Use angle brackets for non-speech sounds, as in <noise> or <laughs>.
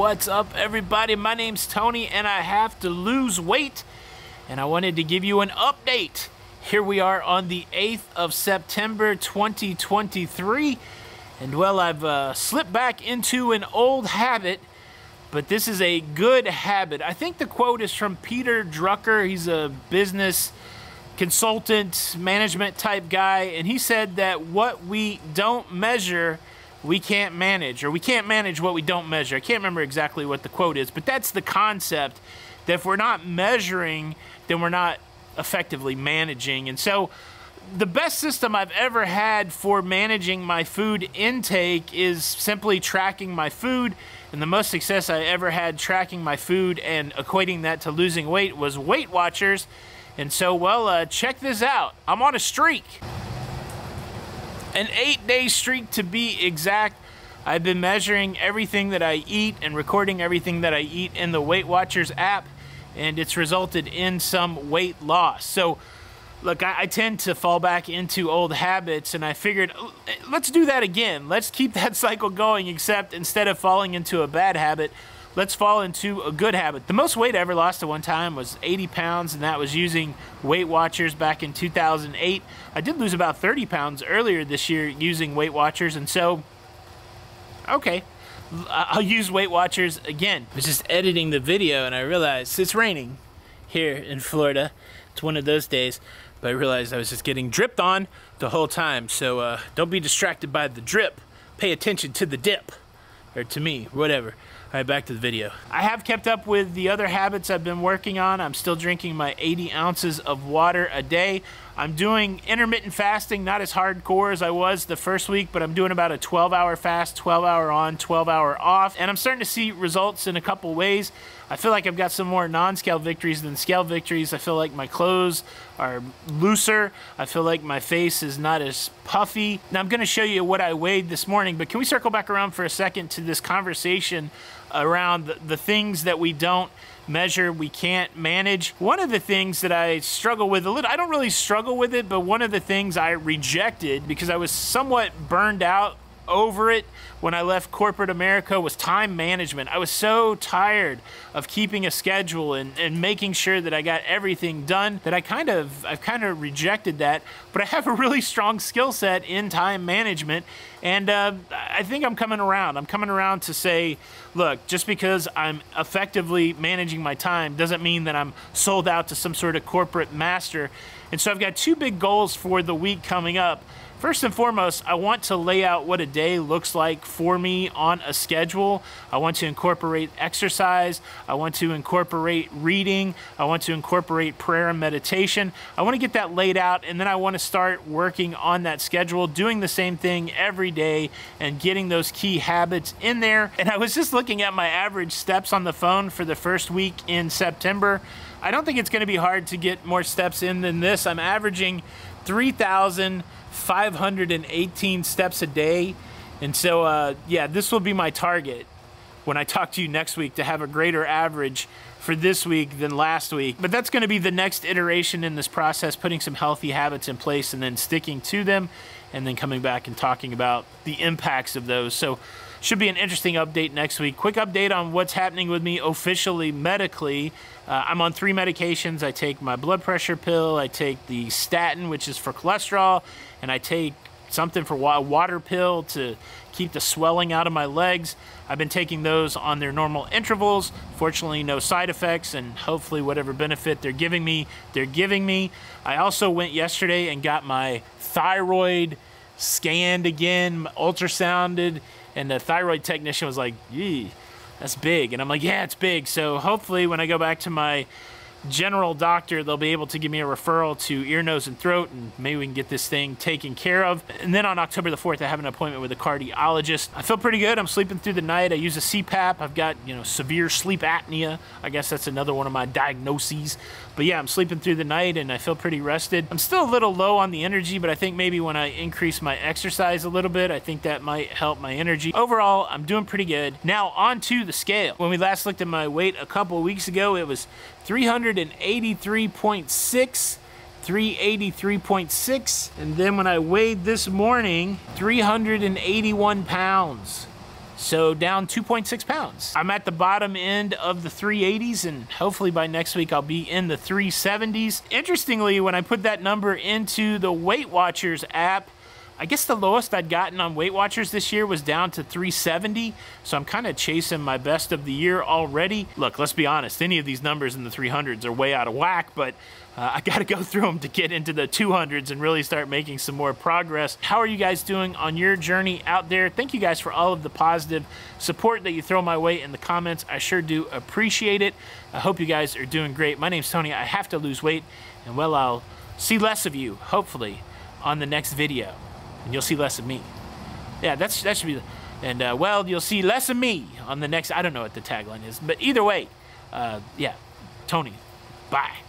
What's up, everybody? My name's Tony, and I have to lose weight, and I wanted to give you an update. Here we are on the 8th of September 2023, and well, I've uh, slipped back into an old habit, but this is a good habit. I think the quote is from Peter Drucker. He's a business consultant, management type guy, and he said that what we don't measure we can't manage, or we can't manage what we don't measure. I can't remember exactly what the quote is, but that's the concept that if we're not measuring, then we're not effectively managing. And so, the best system I've ever had for managing my food intake is simply tracking my food. And the most success I ever had tracking my food and equating that to losing weight was Weight Watchers. And so, well, uh, check this out. I'm on a streak an eight day streak to be exact. I've been measuring everything that I eat and recording everything that I eat in the Weight Watchers app, and it's resulted in some weight loss. So, look, I, I, tend to fall back into old habits, and I figured eh, let's do that again. Let's keep <laughs> that cycle going, except instead of falling into a bad habit, let's fall into a good habit. The most weight I ever lost at one time was 80 pounds, and that was using Weight Watchers back in 2008. I did lose about 30 pounds earlier this year using Weight Watchers, and so, okay, I'll use Weight Watchers again. I was just editing the video, and I realized it's raining here in Florida. It's one of those days, but I realized I was just getting dripped on the whole time. So uh, don't be distracted by the drip. Pay attention to the dip, or to me, whatever. All right, back to the video. I have kept up with the other habits I've been working on. I'm still drinking my 80 ounces of water a day. I'm doing intermittent fasting, not as hardcore as I was the first week, but I'm doing about a 12 hour fast, 12 hour on, 12 hour off. And I'm starting to see results in a couple ways. I feel like I've got some more non scale victories than scale victories. I feel like my clothes are looser. I feel like my face is not as puffy. Now, I'm going to show you what I weighed this morning, but can we circle back around for a second to this conversation around the, the things that we don't measure, we can't manage. One of the things that I struggle with a little, I don't really struggle with it, but one of the things I rejected because I was somewhat burned out over it when I left corporate America was time management. I was so tired of keeping a schedule and, and making sure that I got everything done that I kind of I've kind of rejected that. But I have a really strong skill set in time management, and uh, I think I'm coming around. I'm coming around to say, look, just because I'm effectively managing my time doesn't mean that I'm sold out to some sort of corporate master. And so I've got two big goals for the week coming up. First and foremost, I want to lay out what a day looks like for me on a schedule. I want to incorporate exercise. I want to incorporate reading. I want to incorporate prayer and meditation. I want to get that laid out and then I want to start working on that schedule, doing the same thing every day and getting those key habits in there. And I was just looking at my average steps on the phone for the first week in September. I don't think it's going to be hard to get more steps in than this. I'm averaging 3,000. 518 steps a day. And so, uh, yeah, this will be my target when I talk to you next week to have a greater average for this week than last week. But that's going to be the next iteration in this process, putting some healthy habits in place and then sticking to them, and then coming back and talking about the impacts of those. So, should be an interesting update next week. Quick update on what's happening with me officially medically. Uh, I'm on three medications. I take my blood pressure pill, I take the statin, which is for cholesterol, and I take something for water pill to keep the swelling out of my legs. I've been taking those on their normal intervals. Fortunately, no side effects, and hopefully, whatever benefit they're giving me, they're giving me. I also went yesterday and got my thyroid scanned again, ultrasounded, and the thyroid technician was like, "Yee, that's big," and I'm like, "Yeah, it's big." So hopefully, when I go back to my general doctor, they'll be able to give me a referral to ear, nose, and throat, and maybe we can get this thing taken care of. And then on October the 4th, I have an appointment with a cardiologist. I feel pretty good. I'm sleeping through the night. I use a CPAP. I've got, you know, severe sleep apnea. I guess that's another one of my diagnoses. But yeah, I'm sleeping through the night and I feel pretty rested. I'm still a little low on the energy, but I think maybe when I increase my exercise a little bit, I think that might help my energy. Overall, I'm doing pretty good. Now, on to the scale. When we last looked at my weight a couple weeks ago, it was 383.6 383.6 and then when I weighed this morning 381 pounds So down 2.6 pounds. I'm at the bottom end of the 380s and hopefully by next week I'll be in the 370s. Interestingly, when I put that number into the Weight Watchers app, I guess the lowest I'd gotten on Weight Watchers this year was down to 370, so I'm kind of chasing my best of the year already. Look, let's be honest, any of these numbers in the 300s are way out of whack, but uh, <laughs> I got to go through them to get into the 200s and really start making some more progress. How are you guys doing on your journey out there? Thank you guys for all of the positive support that you throw my way in the comments. I sure do appreciate it. I hope you guys are doing great. My name's Tony. I have to lose weight, and well, I'll see less of you, hopefully, on the next video and you'll see less of me. Yeah, that's that should be. The, And uh, well, you'll see less of me on the next. I don't know what the tagline is, but either way, uh, yeah, Tony. Bye.